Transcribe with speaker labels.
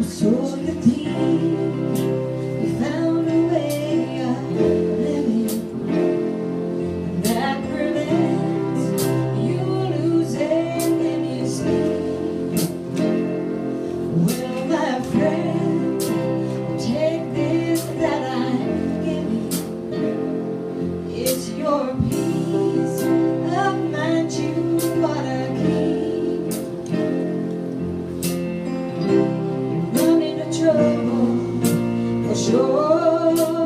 Speaker 1: was yours with found a way of living, that prevents you losing any sleep. Will my friends take this that I'm giving? It's your. show.